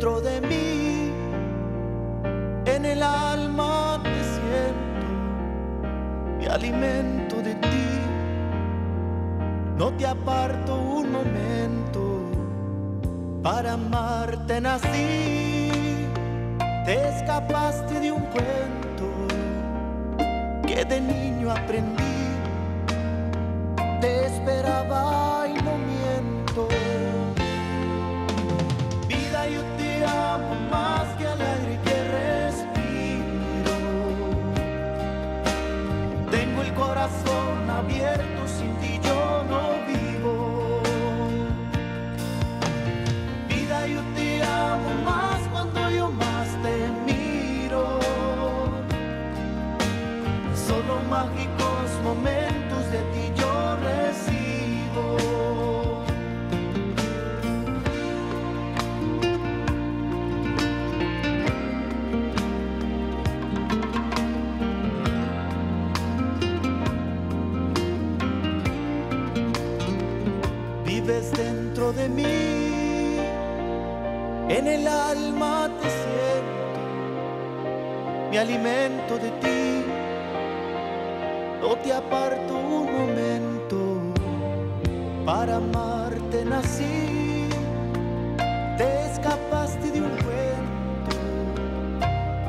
Dentro de mí, en el alma te siento, me alimento de ti, no te aparto un momento, para amarte nací, te escapaste de un cuento que de niño aprendí, te esperaba de mí, en el alma te siento, me alimento de ti, no te aparto un momento, para amarte nací, te escapaste de un cuento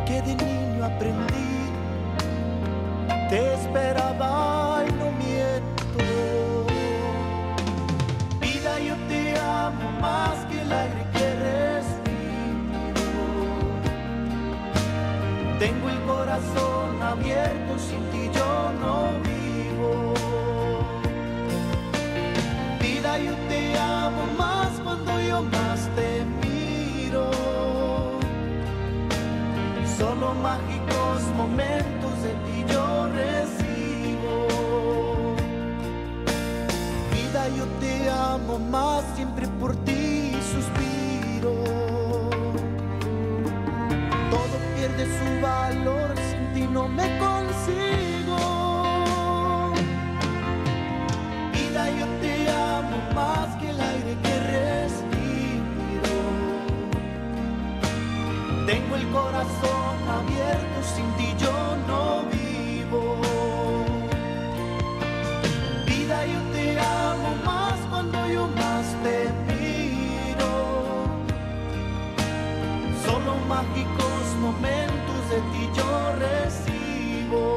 que de niño aprendí, te esperaba Tengo el corazón abierto, sin ti yo no vivo. Vida, yo te amo más cuando yo más te miro. Solo mágicos momentos de ti yo recibo. Vida, yo te amo más, siempre por ti suspiro. Valor, sin ti no me consigo. Vida, yo te amo más que el aire que respiro. Tengo el corazón abierto, sin ti yo no vivo. Mágicos momentos de ti yo recibo.